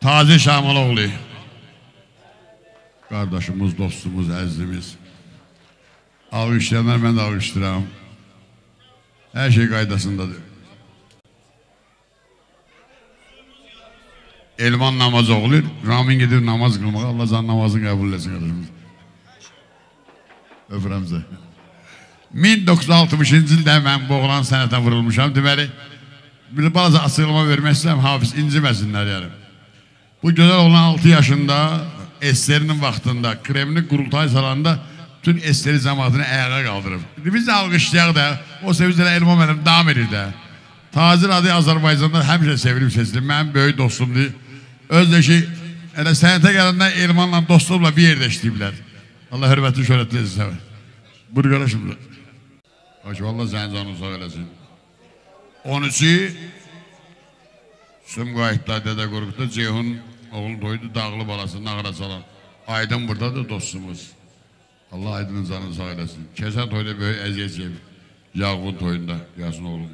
Taze Şamaloğlu. Kardeşimiz, dostumuz, əzizimiz. Alqışlayanlar mən də alqışlayıram. Hər şey qaydasındadır. Elman namazı olur. Ramin gedir namaz kılmağa. Allah can namazını kabul etsin kardeşimiz. Öpürəm sizə. 1960-cı ildə mən bu oğlan sənətə vurulmuşam. Deməli, bir balaca açıqlama vermək istəyirəm, hafiz inciməsinlər yəni. Bu güzel olan 6 yaşında Eslerinin vaxtında, Kremlin qurultay salonunda bütün Esleri cəmatını ayağa qaldırıb. Biz də alqışlayaq da, o sevinclə Elmo mənim davam edir də. Tazir adı Azərbaycanda həmişə sevilib seçilir. Mənim böyük dostumdur. Özdə ki, elə sənətə gələndə Elmanla dostluqla bir yerdə işləyiblər. Allah hörmətli şöhrətinizi sevər. Buyur qardaşım. Hoş vallahi zəncən uzaq eləsin. 13 Sütüm qayıtda Dede Qorqudda Ceyhun oğul doydu dağlı balasının ağrasalar. Aydın buradadır dostumuz. Allah Aydın'ın canını sağ eylesin. Keser toyda böyle əziyyət çekip. Yağğun toyunda Yasin oğlum.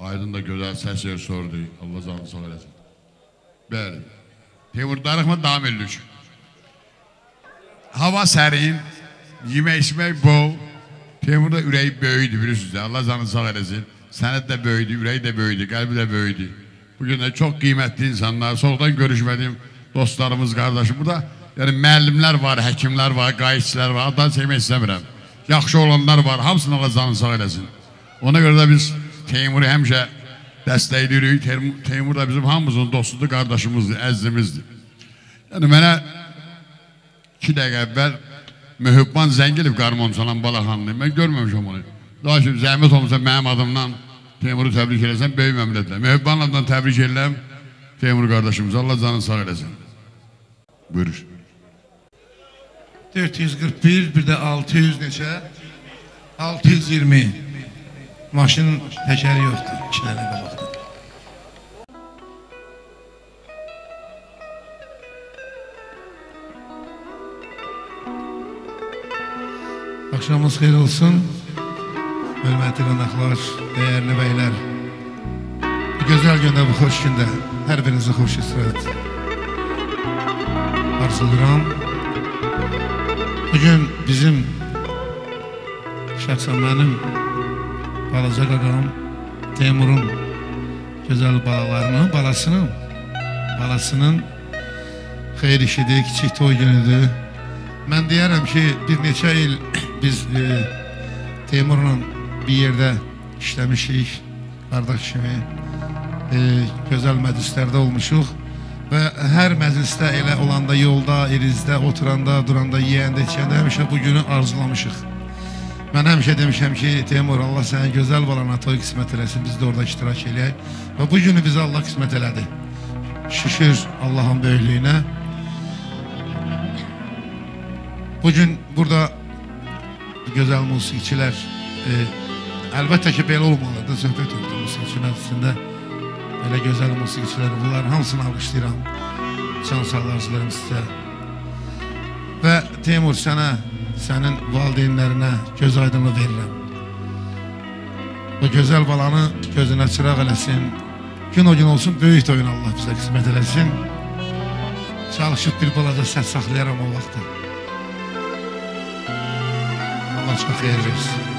Aydın da güzel ses yer sordu. Allah canını sağ eylesin. Bəli. Tevur darıqma devam edilir. Hava serin. Yemek içmek bol. Tevur da ürəyi böyüdü bilirsiniz. Allah canını sağ eylesin. Sənet de böyüdü, ürəyi de böyüdü, kalbi de böyüdü. Bugün də çox qiymətli insanlar, soğukdan görüşmədiyim dostlarımız, qardaşım. Burada yəni müəllimlər var, həkimlər var, qayıtçılar var. Addan çəkmək istəmirəm. Yaxşı olanlar var. Hamısını Allah canını sağ eləsin. Ona görə də biz Teymuru həmişə dəstəkləyirik. Teymur, da bizim hamımızın dostudur, qardaşımızdır, əzizimizdir. Yəni mənə iki dəqiqə əvvəl Mühübban Zəngilov qarmon çalan Balaxanlı. Mən görməmişəm onu. Daha şimdi zəhmət olmasa mənim adımdan Teymuru təbrik eləsən, böyük. Mühübban adından təbrik edirəm Teymur qardaşımız. Allah canını sağ eləsin. Buyurur. 441 bir də 600 neçə? 620. Maşının təkəri yoxdur. İki dənə qabaqda. Axşamınız xeyir olsun. Hörmətli qonaqlar, dəyərli bəylər. Bu gözəl gündə, bu xoş gündə hər birinizə xoş istirahət arzulayıram. Bugün bizim şəxsən mənim balaca qaqam Teymurun gözəl balalarının, balasının balasının xeyir işidir, kiçik toy günüdür. Mən deyərəm ki, bir neçə il biz e, Teymurla bir yerdə işləmişik, qardaş kimi e, gözəl məclislərdə olmuşuq və hər məclisdə elə olanda yolda, irizdə, oturanda, duranda, yeyəndə, içəndə həmişə bu günü arzulamışıq. Mən həmişə demişəm ki, Teymur, Allah sənə gözəl balana toy qismət eləsin, biz də orada iştirak eləyək. Və bu günü bizə Allah qismət elədi. Şükür Allahın böyüklüyünə. Bugün burada gözəl musiqiçilər, e, əlbəttə ki, belə olmalıdır, söhbət yoxdur musiqiçi məclisində. Elə gözəl musiqiçilər, bunların hamısını alqışlayıram. Can sağlarsılarım sizə. Və Teymur sənə, sənin valideynlərinə göz aydınlığı verirəm. Bu gözəl balanı gözünə çıraq eləsin. Gün o gün olsun, böyük toyun Allah bizə qismət eləsin. Çalışıb bir balaca səs saxlayaram o vaxtda. Allah çox xeyir versin.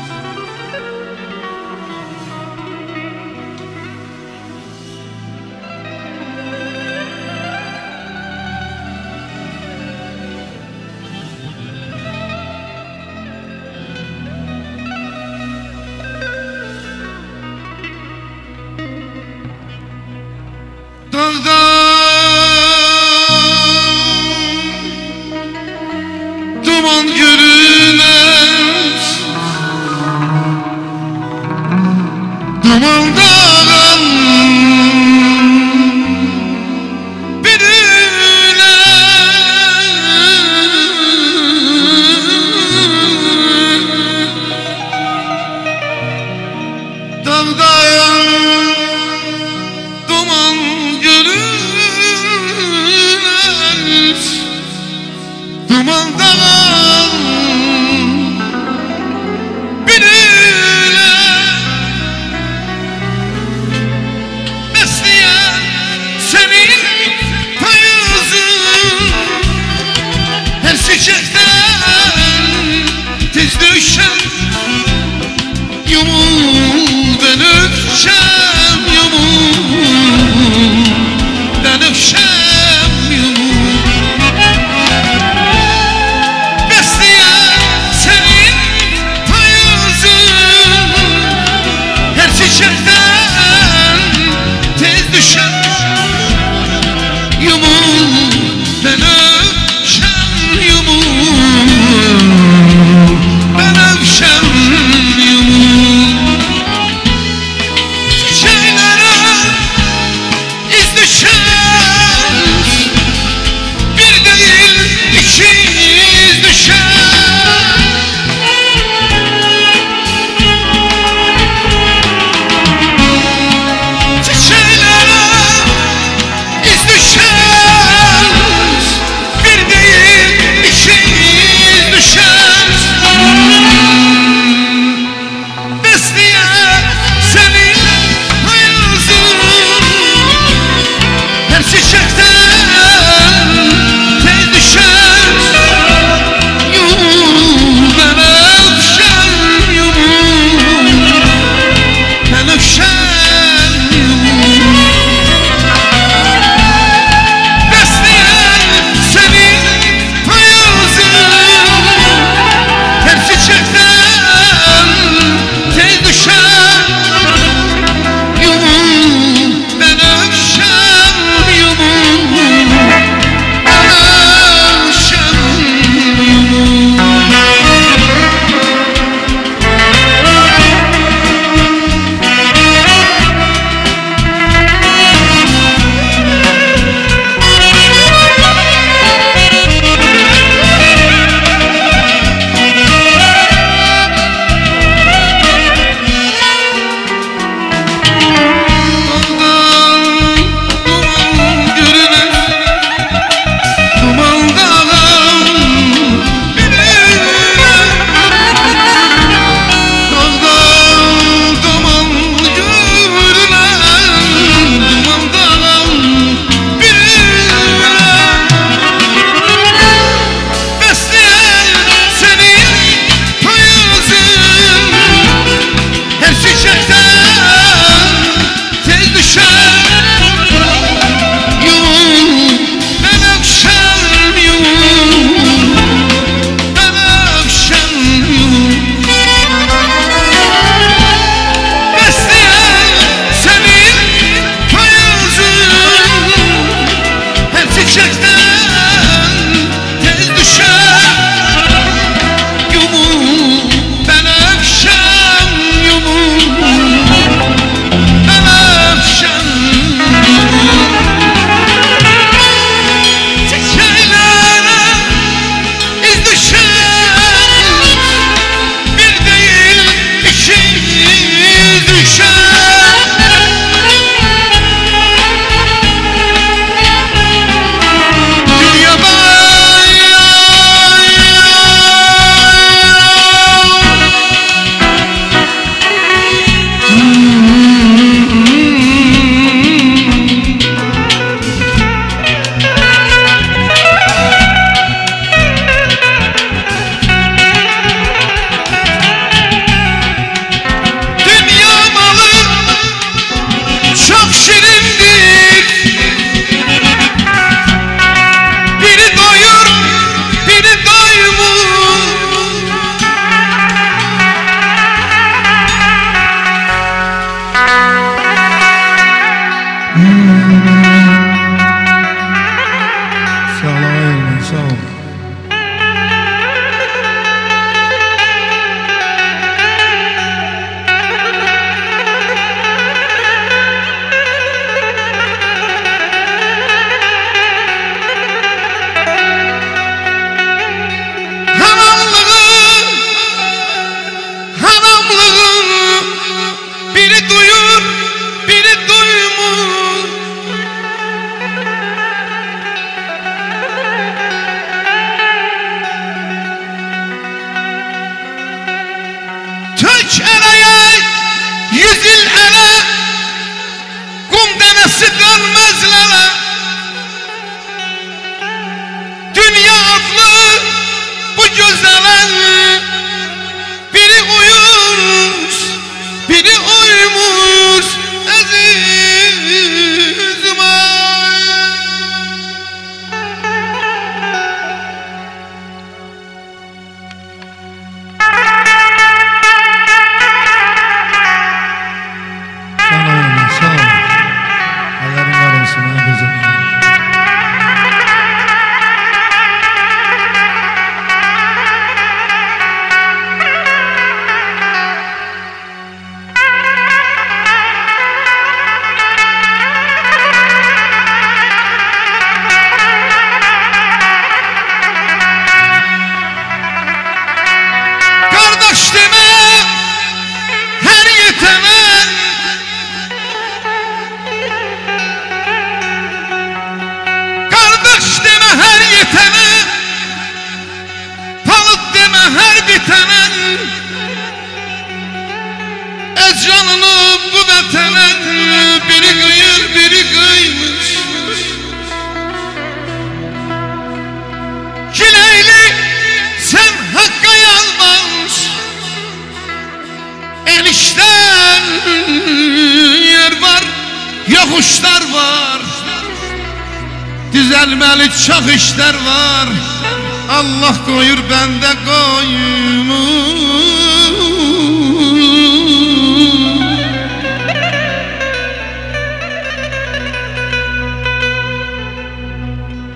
Yokuşlar var. Düzelmeli çok işler var. Allah koyur bende koyunu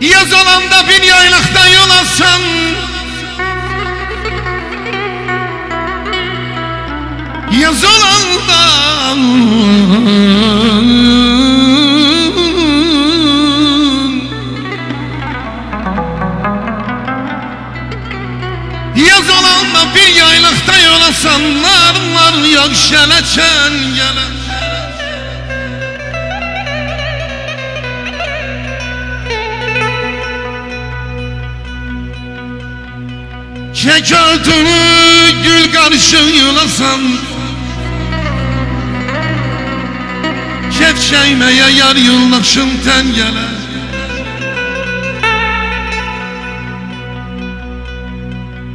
Yaz olanda bir yaylakta yol alsan. Yaz olanda Çek altını gül karşı yılasan Kefşeymeye yar yıllaşın ten gele.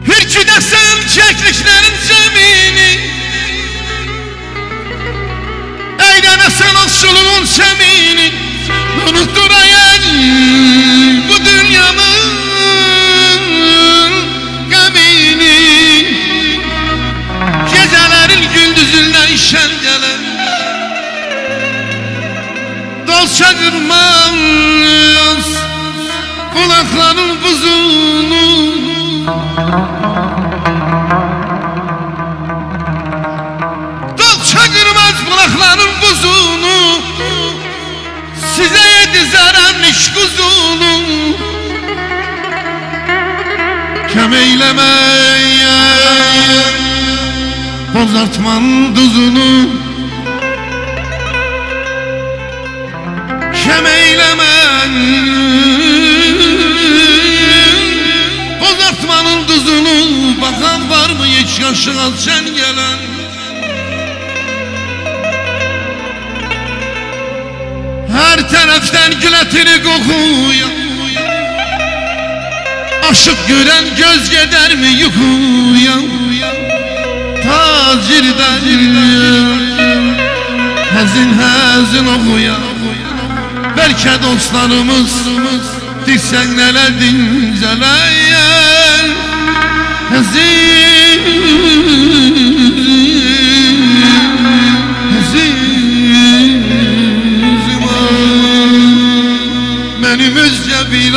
Hürküdesin kekliklerin zemini Eğlenesin asılığın semini Unutturayın Kem eylemeye Bozartman duzunu Kem eylemen. Bozartmanın duzunu Bakan var mı hiç yaşına sen gelen? Her taraftan gületini kokuyor Aşık gören göz gider mi yuhuya Tacirden Hazin hazin okuya Belki dostlarımız Dirsen neler dinceleyen. Hazin Benim özce bir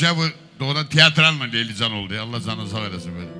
Alkışla bu doğrudan tiyatral mı Leyli Can oldu. Allah sana sağ eylesin böyle.